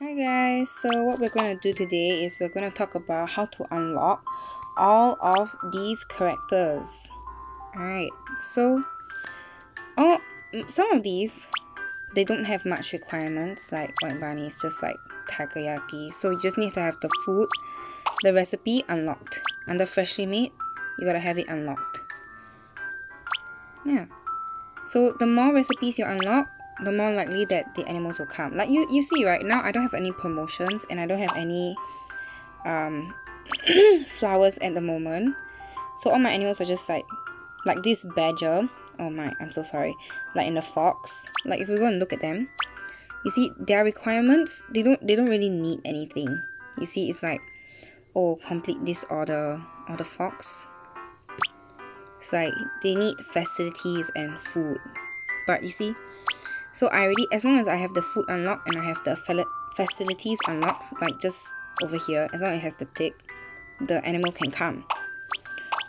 Hi guys, so what we're going to do today is we're going to talk about how to unlock all of these characters. Alright, so oh, some of these, they don't have much requirements like White Bunny is just like takoyaki. So you just need to have the food, the recipe unlocked. Under freshly made, you gotta have it unlocked. Yeah. So the more recipes you unlock, the more likely that the animals will come. Like you, you see right now, I don't have any promotions and I don't have any um, flowers at the moment. So all my animals are just like, like this badger. Oh my, I'm so sorry. Like in the fox. Like if we go and look at them, you see their requirements. They don't, they don't really need anything. You see, it's like, oh, complete this order or the fox. It's like they need facilities and food. But you see, so I already, as long as I have the food unlocked and I have the facilities unlocked, like just over here, as long as it has the tick, the animal can come.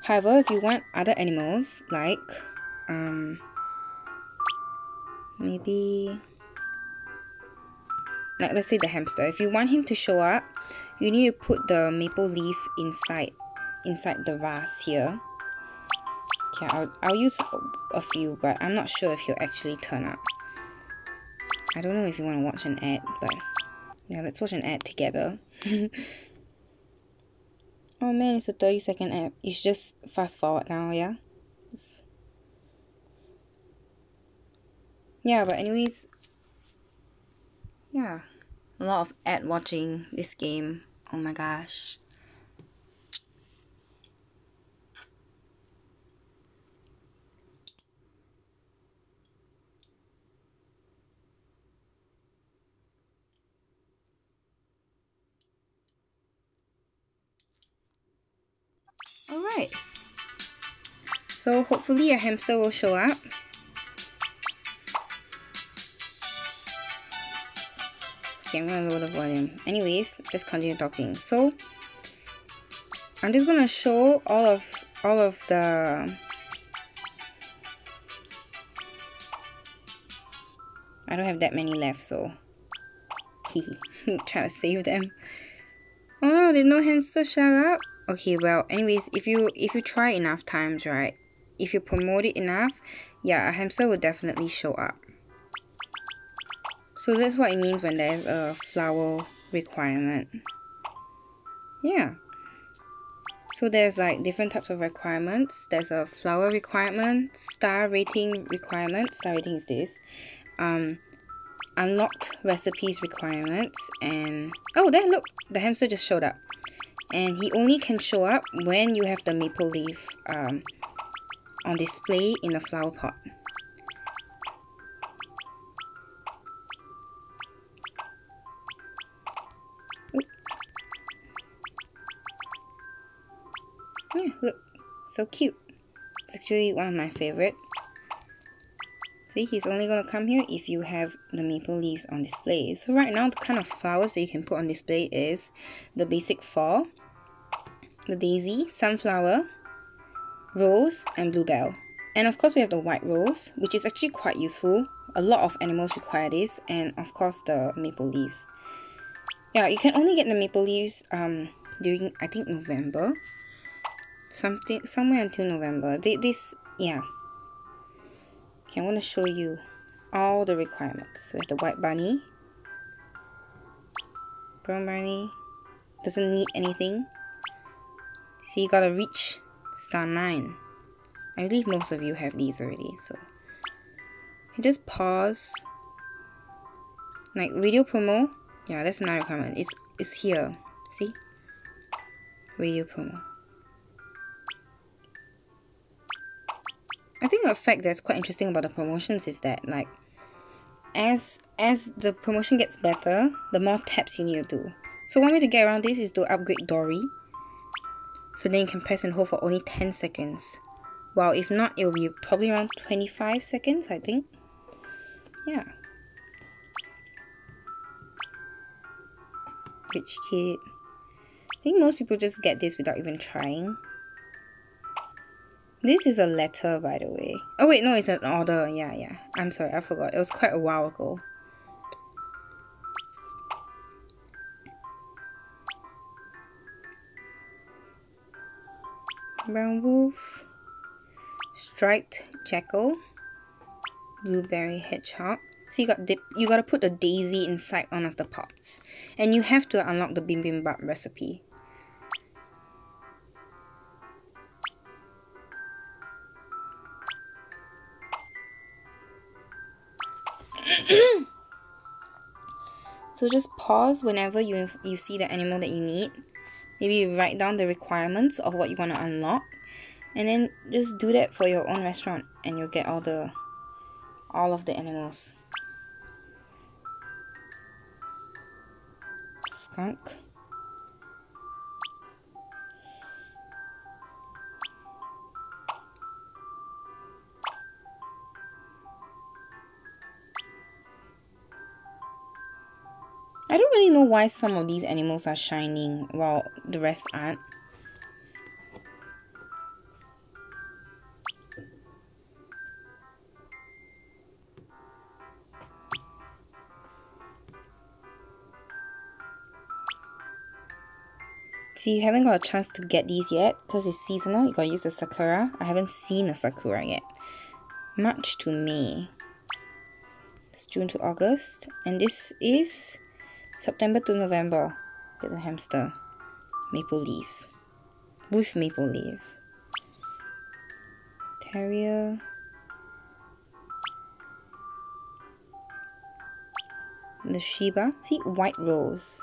However, if you want other animals, like, um, maybe, like let's say the hamster, if you want him to show up, you need to put the maple leaf inside, inside the vase here. Okay, I'll, I'll use a few, but I'm not sure if he'll actually turn up. I don't know if you want to watch an ad, but yeah, let's watch an ad together. oh man, it's a 30 second ad. It's just fast forward now, yeah? Yeah, but anyways, yeah, a lot of ad watching this game. Oh my gosh. Alright. So hopefully a hamster will show up. Okay, I'm gonna lower the volume. Anyways, let's continue talking. So I'm just gonna show all of all of the I don't have that many left, so trying to save them. Oh no, did no hamster show up? Okay well anyways if you if you try enough times right if you promote it enough yeah a hamster will definitely show up. So that's what it means when there's a flower requirement. Yeah. So there's like different types of requirements. There's a flower requirement star rating requirement star rating is this um unlocked recipes requirements and oh there look the hamster just showed up and he only can show up when you have the maple leaf um, on display in the flower pot. Yeah, look, so cute. It's actually one of my favorite. See, he's only going to come here if you have the maple leaves on display. So right now, the kind of flowers that you can put on display is the basic four the daisy, sunflower, rose, and bluebell. And of course we have the white rose, which is actually quite useful. A lot of animals require this, and of course the maple leaves. Yeah, you can only get the maple leaves um during I think November. Something somewhere until November. This yeah. Okay, I want to show you all the requirements. We have the white bunny, brown bunny, doesn't need anything. See, you gotta reach star 9. I believe most of you have these already, so. You just pause. Like, radio promo. Yeah, that's another requirement. It's, it's here. See? Radio promo. I think a fact that's quite interesting about the promotions is that, like, as as the promotion gets better, the more taps you need to do. So one way to get around this is to upgrade Dory so then you can press and hold for only 10 seconds. Well if not it'll be probably around 25 seconds I think. Yeah. Rich kid. I think most people just get this without even trying. This is a letter by the way. Oh wait no it's an order. Yeah yeah. I'm sorry I forgot. It was quite a while ago brown wolf, striped jackal, blueberry hedgehog. So you got dip, you gotta put a daisy inside one of the pots, and you have to unlock the bibimbap recipe. so just pause whenever you you see the animal that you need maybe write down the requirements of what you want to unlock and then just do that for your own restaurant and you'll get all the all of the animals. Skunk know why some of these animals are shining while the rest aren't. See, you haven't got a chance to get these yet because it's seasonal. You gotta use the sakura. I haven't seen a sakura yet. March to May. It's June to August. And this is September to November. Get the hamster. Maple leaves. With maple leaves. Terrier. The Shiba. See, white rose.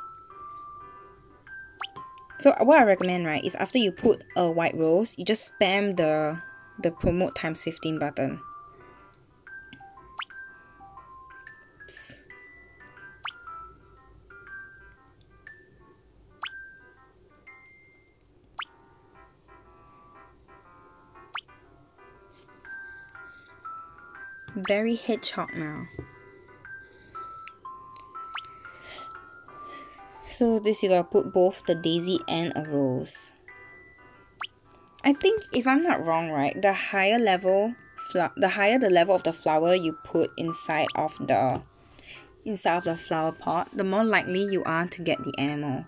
So what I recommend, right, is after you put a white rose, you just spam the the promote times 15 button. Very hedgehog now. So this you gotta put both the daisy and a rose. I think if I'm not wrong, right, the higher level the higher the level of the flower you put inside of the inside of the flower pot, the more likely you are to get the animal.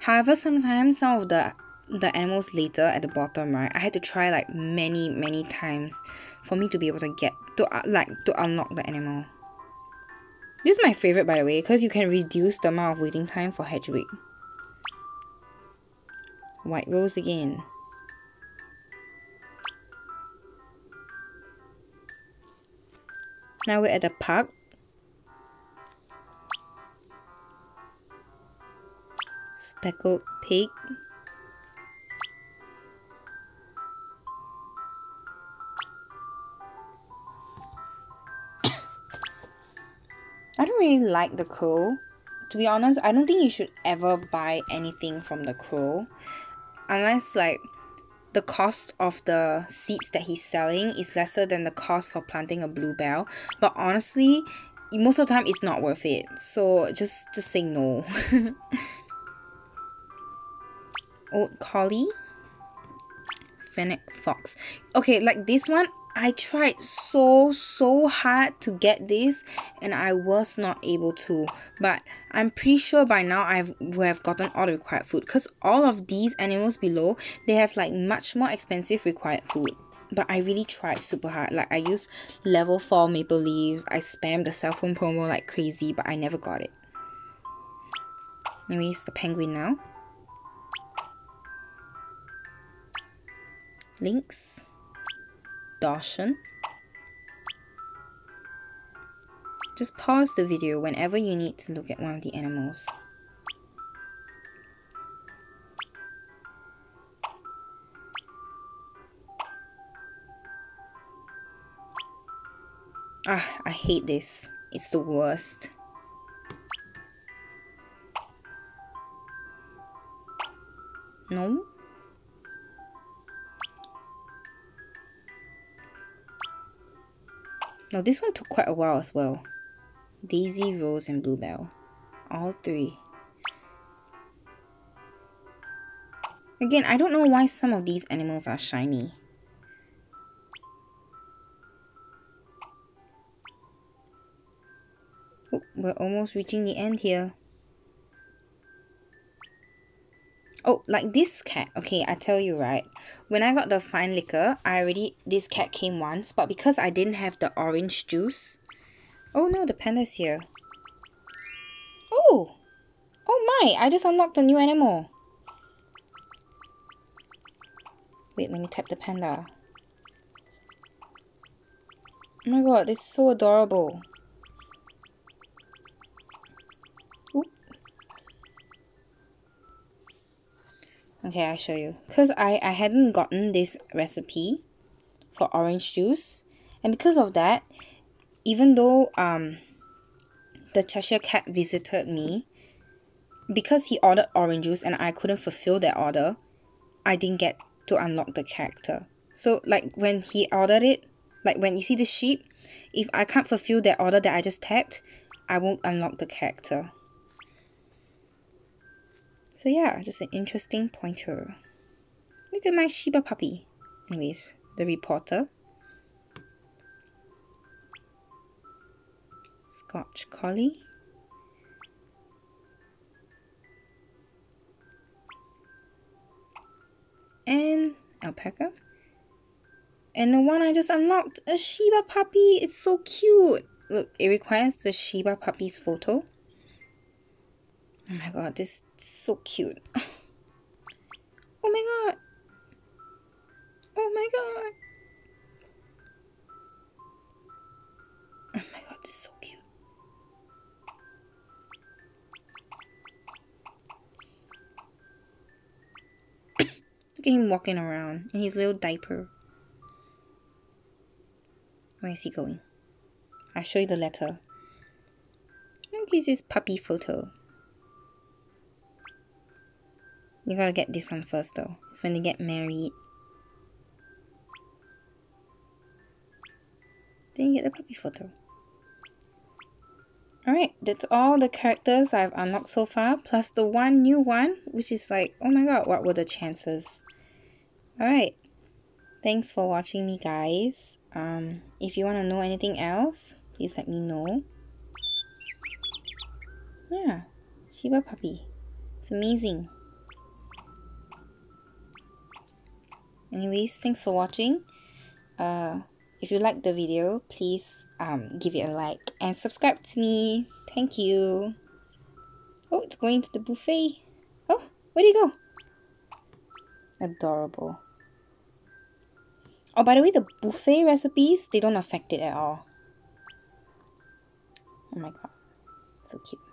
However, sometimes some of the the animals later at the bottom, right, I had to try like many many times for me to be able to get to uh, like to unlock the animal. This is my favorite by the way because you can reduce the amount of waiting time for Hedwig. White rose again. Now we're at the park. Speckled pig. I don't really like the crow. To be honest, I don't think you should ever buy anything from the crow. Unless like the cost of the seeds that he's selling is lesser than the cost for planting a bluebell. But honestly, most of the time it's not worth it. So just just say no. Old oh, collie. Fennec fox. Okay, like this one, I tried so so hard to get this and I was not able to. But I'm pretty sure by now I've have gotten all the required food because all of these animals below they have like much more expensive required food. But I really tried super hard. Like I used level 4 maple leaves. I spammed the cell phone promo like crazy but I never got it. Anyways the penguin now. Lynx Dachshund. Just pause the video whenever you need to look at one of the animals. Ah, I hate this. It's the worst. No? Now this one took quite a while as well. Daisy, Rose, and Bluebell. All three. Again, I don't know why some of these animals are shiny. Oh, we're almost reaching the end here. Oh, like this cat. Okay, I tell you right. When I got the fine liquor, I already this cat came once, but because I didn't have the orange juice. Oh no, the panda's here. Oh! Oh my, I just unlocked a new animal. Wait, let me tap the panda. Oh my god, it's so adorable. Okay, I'll show you. Because I, I hadn't gotten this recipe for orange juice. And because of that, even though um the Cheshire Cat visited me, because he ordered orange juice and I couldn't fulfill that order, I didn't get to unlock the character. So like when he ordered it, like when you see the sheep, if I can't fulfill that order that I just tapped, I won't unlock the character. So yeah, just an interesting pointer. Look at my Shiba puppy. Anyways, the reporter. Scotch Collie. And alpaca. And the one I just unlocked, a Shiba puppy. It's so cute. Look, it requires the Shiba puppy's photo. Oh my god, this is so cute. Oh my god. Oh my god. Oh my god, this is so cute. Look at him walking around in his little diaper. Where is he going? I'll show you the letter. Look at his puppy photo. You gotta get this one first though. It's when they get married. Then you get the puppy photo. Alright, that's all the characters I've unlocked so far, plus the one new one, which is like, oh my god, what were the chances? Alright, thanks for watching me guys. Um, if you want to know anything else, please let me know. Yeah, Shiba puppy. It's amazing. Anyways thanks for watching. Uh if you like the video please um give it a like and subscribe to me. Thank you. Oh it's going to the buffet. Oh where do you go? Adorable. Oh by the way the buffet recipes they don't affect it at all. Oh my god. So cute